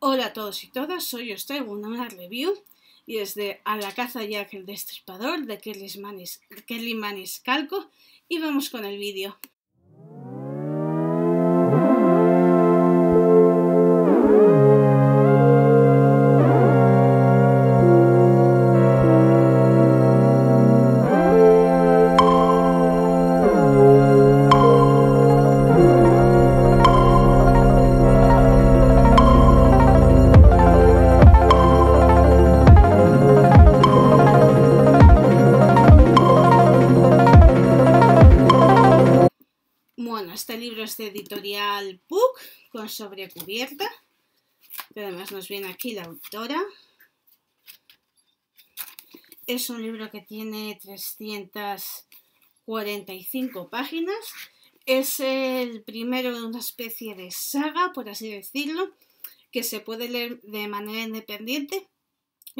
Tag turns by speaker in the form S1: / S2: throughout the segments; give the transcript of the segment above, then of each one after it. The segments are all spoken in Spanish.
S1: Hola a todos y todas, soy os una review y es de A la caza Jack el destripador de Kelly Manis Calco y vamos con el vídeo. Bueno, este libro es de editorial Puck con sobrecubierta. Pero además nos viene aquí la autora. Es un libro que tiene 345 páginas. Es el primero de una especie de saga, por así decirlo, que se puede leer de manera independiente,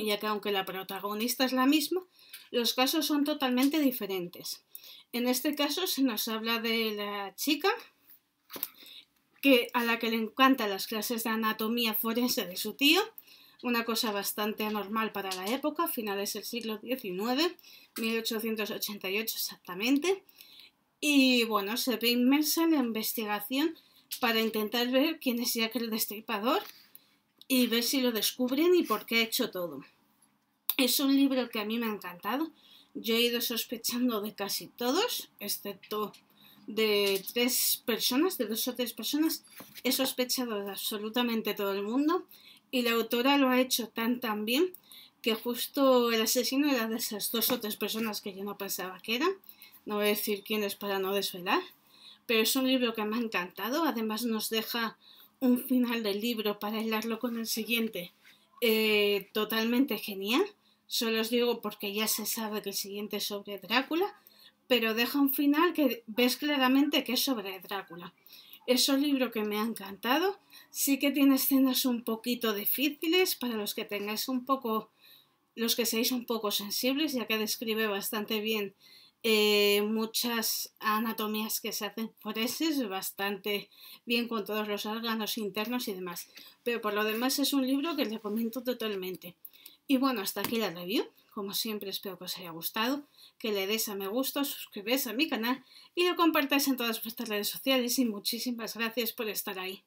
S1: ya que aunque la protagonista es la misma, los casos son totalmente diferentes. En este caso se nos habla de la chica que, a la que le encantan las clases de anatomía forense de su tío, una cosa bastante anormal para la época, finales del siglo XIX, 1888 exactamente. Y bueno, se ve inmersa en la investigación para intentar ver quién es Jack el Destripador y ver si lo descubren y por qué ha hecho todo. Es un libro que a mí me ha encantado. Yo he ido sospechando de casi todos, excepto de tres personas, de dos o tres personas. He sospechado de absolutamente todo el mundo y la autora lo ha hecho tan tan bien que justo el asesino era de esas dos o tres personas que yo no pensaba que eran. No voy a decir quién es para no desvelar, pero es un libro que me ha encantado. Además nos deja un final del libro para hilarlo con el siguiente eh, totalmente genial. Solo os digo porque ya se sabe que el siguiente es sobre Drácula, pero deja un final que ves claramente que es sobre Drácula. Es un libro que me ha encantado. Sí que tiene escenas un poquito difíciles para los que tengáis un poco, los que seáis un poco sensibles, ya que describe bastante bien eh, muchas anatomías que se hacen forenses, bastante bien con todos los órganos internos y demás. Pero por lo demás es un libro que recomiendo totalmente. Y bueno, hasta aquí la review. Como siempre espero que os haya gustado, que le deis a me gusta, suscribáis a mi canal y lo compartáis en todas vuestras redes sociales y muchísimas gracias por estar ahí.